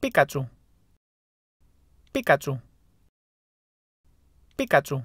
Pikachu. Pikachu. Pikachu.